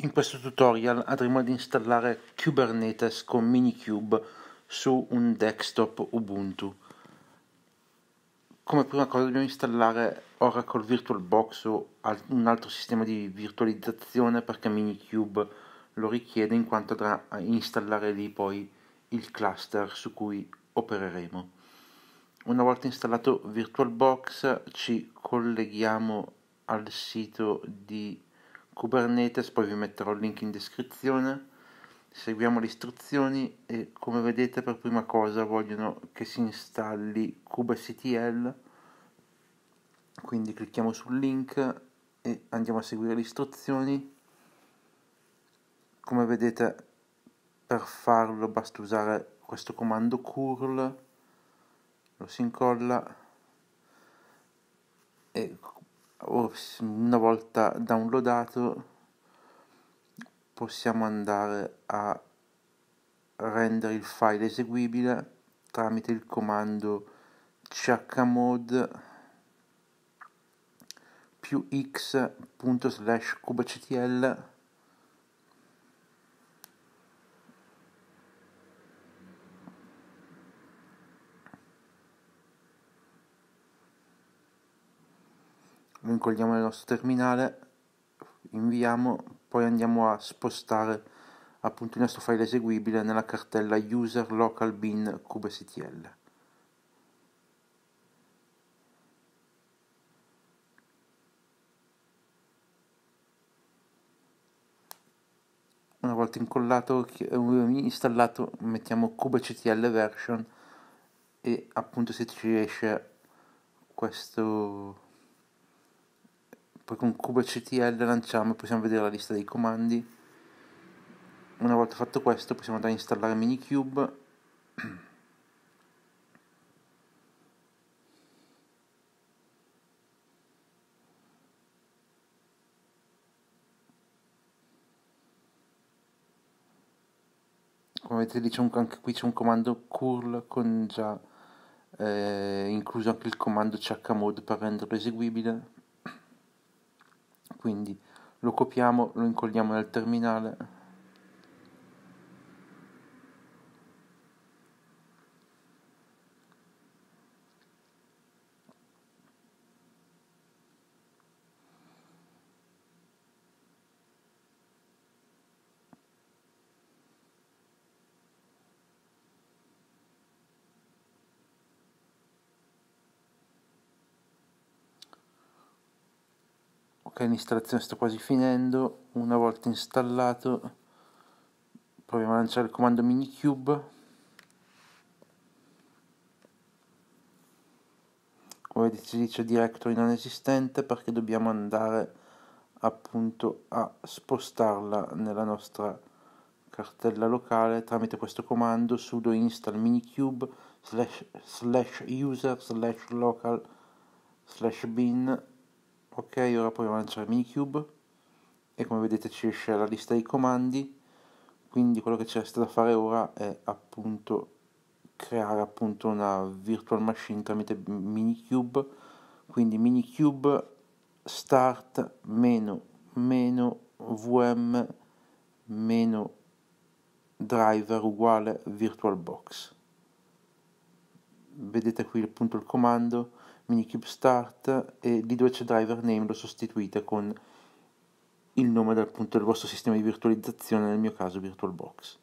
In questo tutorial andremo ad installare Kubernetes con Minikube su un desktop Ubuntu. Come prima cosa dobbiamo installare Oracle VirtualBox o un altro sistema di virtualizzazione perché Minikube lo richiede in quanto andrà a installare lì poi il cluster su cui opereremo. Una volta installato VirtualBox ci colleghiamo al sito di Kubernetes, poi vi metterò il link in descrizione. Seguiamo le istruzioni e come vedete per prima cosa vogliono che si installi kubectl, quindi clicchiamo sul link e andiamo a seguire le istruzioni. Come vedete per farlo basta usare questo comando curl, lo si incolla e una volta downloadato possiamo andare a rendere il file eseguibile tramite il comando chmod più x incolliamo nel nostro terminale, inviamo, poi andiamo a spostare appunto il nostro file eseguibile nella cartella user local bin kubectl. Una volta incollato, installato, mettiamo kubectl version e appunto se ci esce questo poi con kubectl lanciamo e possiamo vedere la lista dei comandi. Una volta fatto questo possiamo andare a installare minikube come vedete c'è anche qui c'è un comando curl con già eh, incluso anche il comando chmod per renderlo eseguibile quindi lo copiamo, lo incolliamo nel terminale ok l'installazione sta quasi finendo. Una volta installato proviamo a lanciare il comando minikube come vedete si dice directory non esistente perché dobbiamo andare appunto a spostarla nella nostra cartella locale tramite questo comando sudo install minikube slash, slash user slash local slash bin ok ora proviamo a lanciare minikube. E come vedete ci esce la lista dei comandi. Quindi quello che ci resta da fare ora è appunto creare appunto una virtual machine tramite minikube. Quindi minikube start meno meno vm meno driver uguale virtualbox vedete qui appunto il comando minikube start e c'è driver name lo sostituite con il nome del, appunto, del vostro sistema di virtualizzazione, nel mio caso VirtualBox.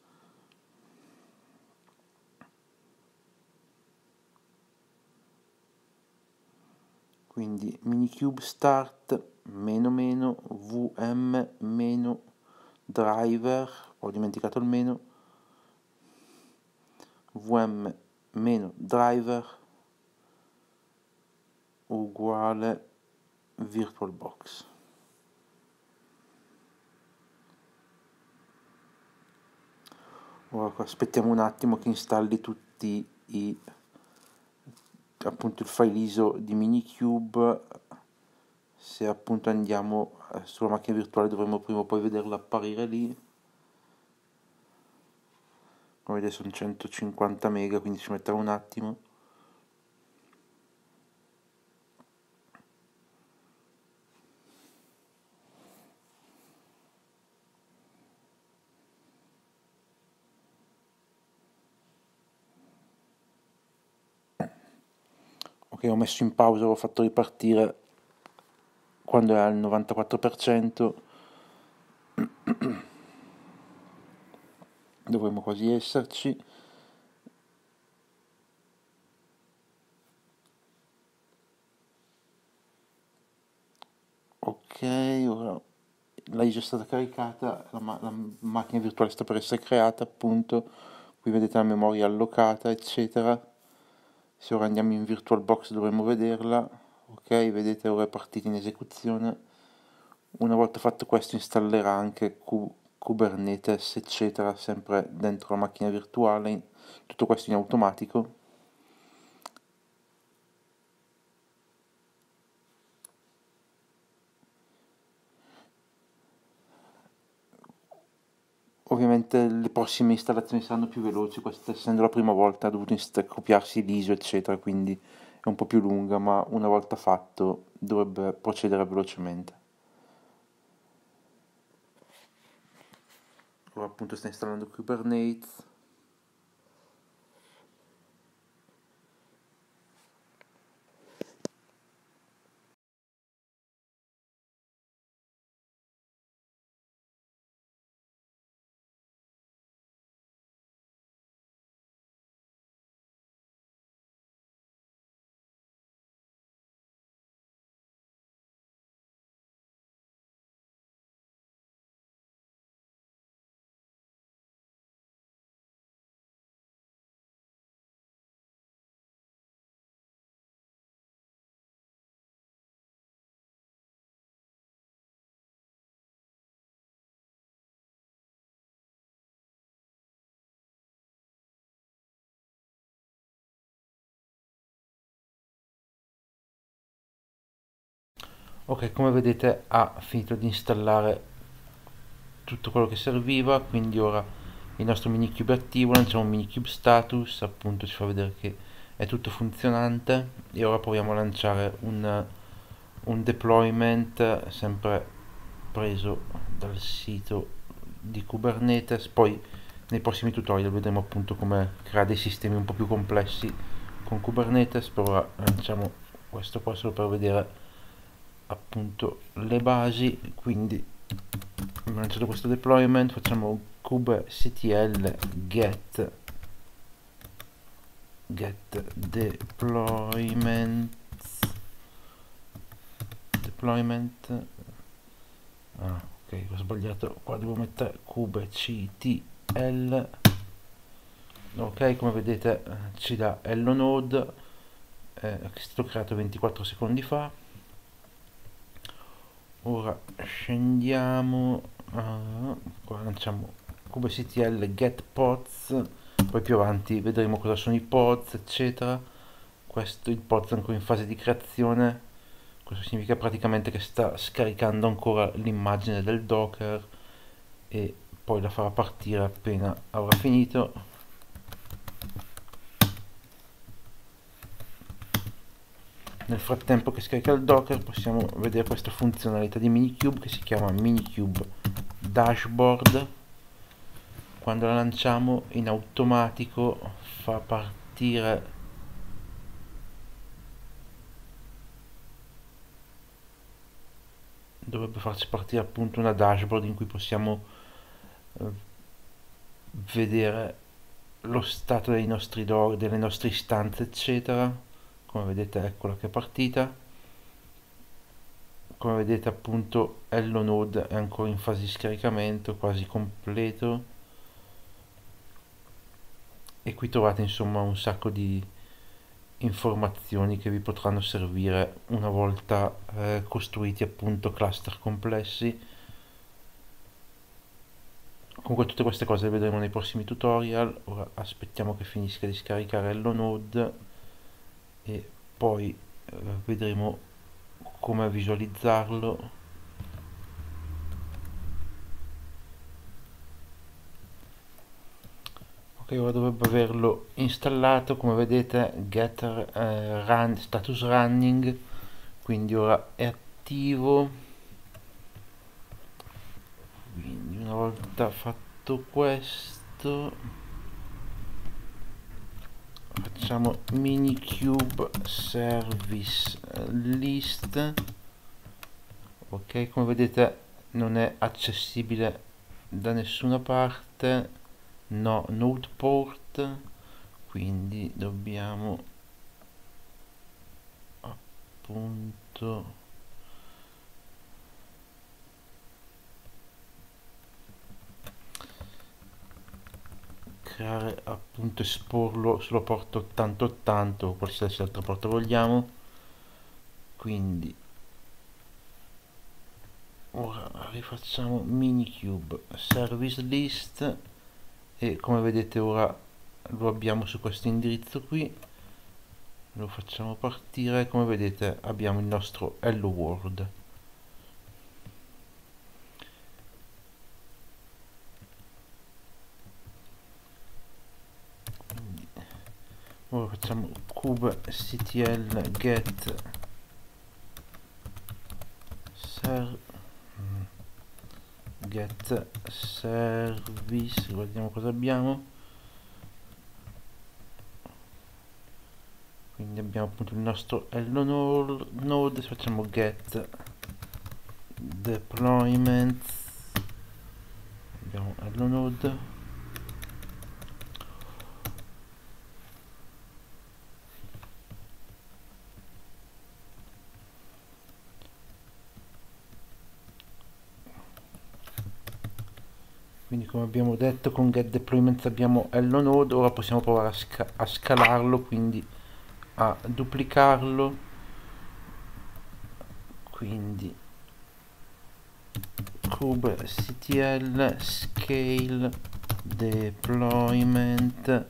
Quindi minikube start meno meno vm meno driver, ho dimenticato il meno, vm meno driver uguale VirtualBox. Aspettiamo un attimo che installi tutti i appunto il file ISO di Minikube se appunto andiamo eh, sulla macchina virtuale dovremo prima o poi vederlo apparire lì. Come vedete sono 150 mega quindi ci metterà un attimo ok ho messo in pausa l'ho fatto ripartire quando è al 94% dovremmo quasi esserci. Ok ora l'hai già stata caricata la, ma- la macchina virtuale sta per essere creata appunto. Qui vedete la memoria allocata eccetera se ora andiamo in VirtualBox dovremmo vederla ok vedete ora è partita in esecuzione. Una volta fatto questo installerà anche Kubernetes eccetera sempre dentro la macchina virtuale tutto questo in automatico ovviamente le prossime installazioni saranno più veloci, questa essendo la prima volta ha dovuto copiarsi l'ISO eccetera, quindi è un po' più lunga, ma una volta fatto dovrebbe procedere velocemente. Ora appunto sta installando Kubernetes. Ok come vedete ha finito di installare tutto quello che serviva quindi ora il nostro minicube è attivo lanciamo un minicube status appunto ci fa vedere che è tutto funzionante. E ora proviamo a lanciare un, un deployment sempre preso dal sito di Kubernetes. Poi nei prossimi tutorial vedremo appunto come creare dei sistemi un po' più complessi con Kubernetes. Per ora lanciamo questo qua solo per vedere appunto le basi quindi abbiamo lanciato questo deployment facciamo kubectl get get deployment deployment ah ok ho sbagliato qua devo mettere kubectl ok come vedete ci dà hello node eh, è stato creato 24 secondi fa ora scendiamo uh, qua lanciamo kubectl get pods poi più avanti vedremo cosa sono i pods eccetera. Questo il pods è ancora in fase di creazione questo significa praticamente che sta scaricando ancora l'immagine del docker e poi la farà partire appena avrà finito nel frattempo che scarica il docker possiamo vedere questa funzionalità di minicube che si chiama minicube dashboard. Quando la lanciamo in automatico fa partire dovrebbe farci partire appunto una dashboard in cui possiamo eh, vedere lo stato dei nostri dog, delle nostre istanze eccetera come vedete eccola che è partita. Come vedete appunto Hello Node è ancora in fase di scaricamento quasi completo. E qui trovate insomma un sacco di informazioni che vi potranno servire una volta eh, costruiti appunto cluster complessi. Comunque tutte queste cose le vedremo nei prossimi tutorial. Ora aspettiamo che finisca di scaricare Hello Node e poi eh, vedremo come visualizzarlo. Ok ora dovrebbe averlo installato come vedete get eh, run, status running. Quindi ora è attivo. Quindi una volta fatto questo facciamo minikube service list. Ok come vedete non è accessibile da nessuna parte. No node port. Quindi dobbiamo appunto creare appunto esporlo sulla porta 8080 o qualsiasi altra porta vogliamo. Quindi ora rifacciamo minikube service list e come vedete ora lo abbiamo su questo indirizzo qui. Lo facciamo partire come vedete abbiamo il nostro hello world ora facciamo kubectl get ser get service guardiamo cosa abbiamo. Quindi abbiamo appunto il nostro hello node facciamo get deployment abbiamo hello node quindi come abbiamo detto con get deployment abbiamo hello node ora possiamo provare a, sca a scalarlo quindi a duplicarlo. Quindi kubectl scale deployment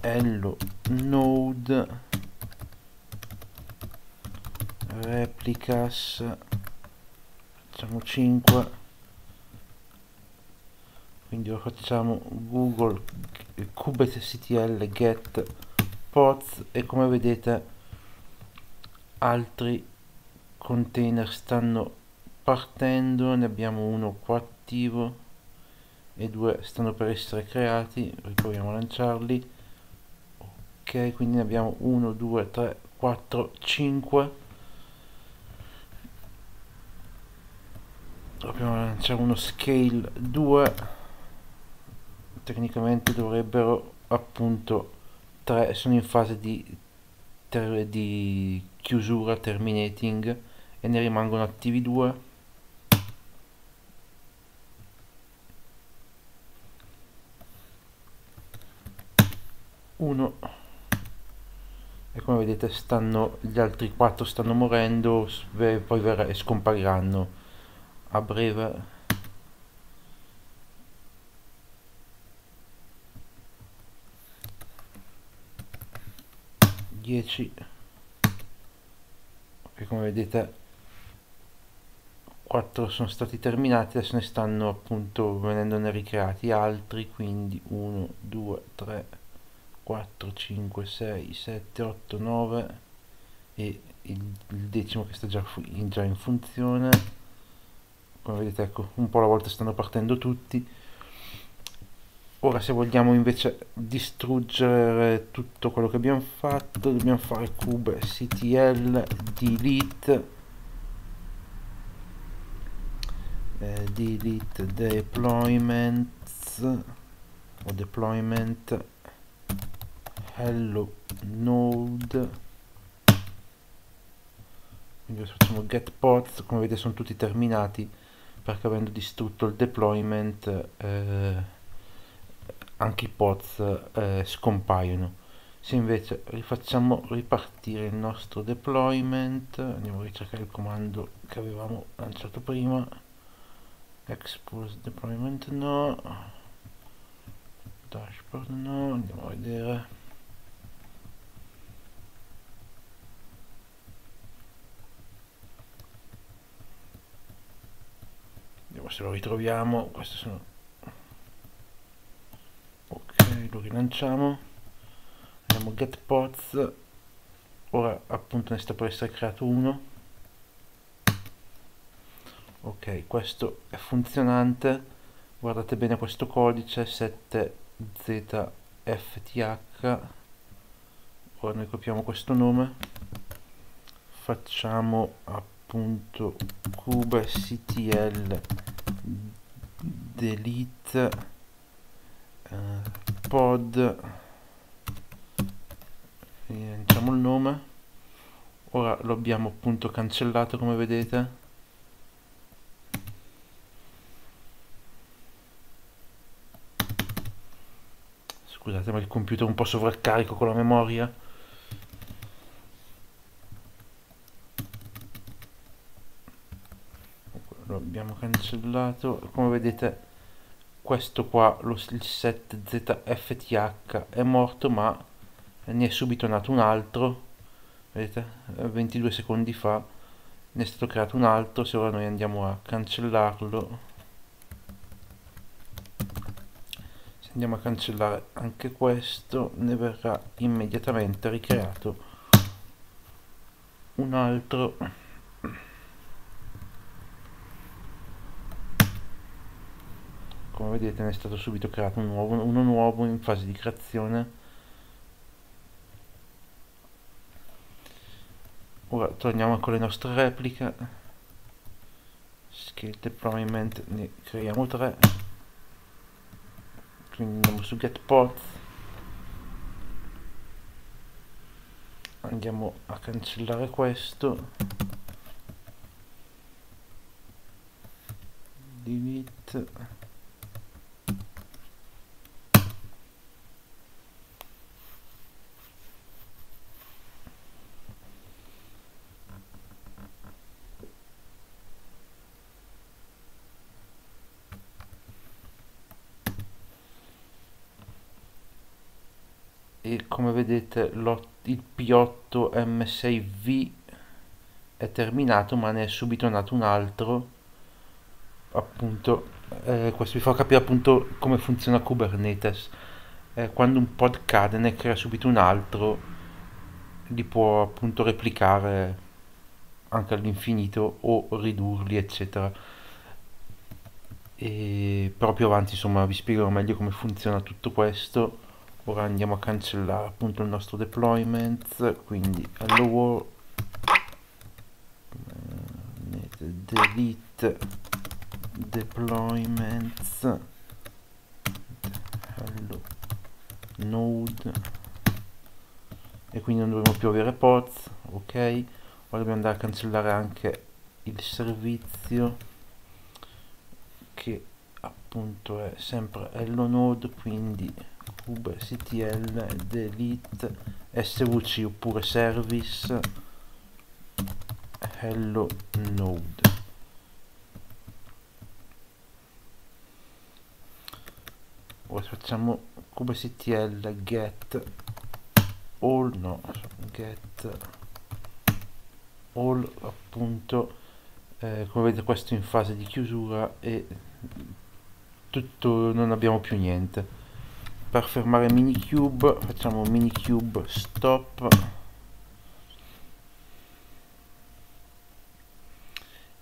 hello node replicas facciamo 5 quindi lo facciamo google kubectl get pods e come vedete altri container stanno partendo ne abbiamo uno qua attivo e due stanno per essere creati riproviamo a lanciarli. Ok quindi ne abbiamo 1 2 3 4 5 dobbiamo lanciare uno scale 2 tecnicamente dovrebbero appunto tre sono in fase di, ter, di chiusura terminating e ne rimangono attivi due. Uno. E come vedete stanno gli altri quattro stanno morendo poi verrà, scompariranno. A breve 10 e come vedete 4 sono stati terminati adesso ne stanno appunto venendone ricreati altri quindi 1 2 3 4 5 6 7 8 9 e il, il decimo che sta già in, già in funzione. Come vedete ecco un po' alla volta stanno partendo tutti ora se vogliamo invece distruggere tutto quello che abbiamo fatto dobbiamo fare kubectl delete eh, delete deployments o deployment hello node. Quindi adesso facciamo get pods come vedete sono tutti terminati perché avendo distrutto il deployment eh, anche i pods eh, scompaiono. Se invece rifacciamo ripartire il nostro deployment andiamo a ricercare il comando che avevamo lanciato prima. Expose deployment no. Dashboard no. Andiamo a vedere. Vediamo se lo ritroviamo. Queste sono lo rilanciamo andiamo get pods ora appunto ne sta per essere creato uno. Ok questo è funzionante. Guardate bene questo codice 7zfth ora noi copiamo questo nome. Facciamo appunto kubectl delete pod. Diciamo il nome. Ora lo abbiamo appunto cancellato come vedete. Scusate ma il computer è un po' sovraccarico con la memoria. Lo abbiamo cancellato. Come vedete questo qua lo, il set zfth è morto ma ne è subito nato un altro. Vedete? 22 secondi fa ne è stato creato un altro se ora noi andiamo a cancellarlo. Se andiamo a cancellare anche questo ne verrà immediatamente ricreato un altro come vedete ne è stato subito creato un nuovo, uno nuovo in fase di creazione. Ora torniamo con le nostre repliche. Scale deployment ne creiamo tre. Quindi andiamo su get pods. Andiamo a cancellare questo. Delete come vedete il P8 M6V è terminato ma ne è subito nato un altro appunto eh, questo vi fa capire appunto come funziona Kubernetes. Eh, quando un pod cade ne crea subito un altro li può appunto replicare anche all'infinito o ridurli eccetera. E però più avanti insomma vi spiegherò meglio come funziona tutto questo ora andiamo a cancellare appunto il nostro deployment quindi hello world delete deployments hello node e quindi non dovremo più avere pods ok? Ora dobbiamo andare a cancellare anche il servizio che appunto è sempre hello node quindi kubectl delete svc oppure service. Hello node ora facciamo kubectl get all no get all appunto eh, come vedete questo in fase di chiusura e tutto non abbiamo più niente per fermare minicube facciamo minicube stop.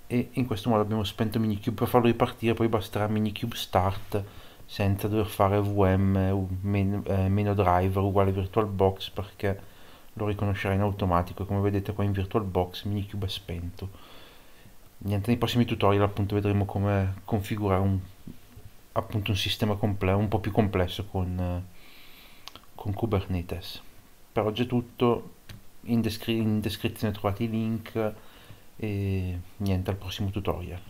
E in questo modo abbiamo spento minicube per farlo ripartire poi basterà minicube start senza dover fare vm eh, meno driver uguale virtualbox perché lo riconoscerà in automatico. Come vedete qua in virtualbox minicube è spento. Niente nei prossimi tutorial appunto vedremo come configurare un appunto un sistema complesso, un po' più complesso con, con Kubernetes. Per oggi è tutto, in, descri in descrizione trovate i link e niente al prossimo tutorial.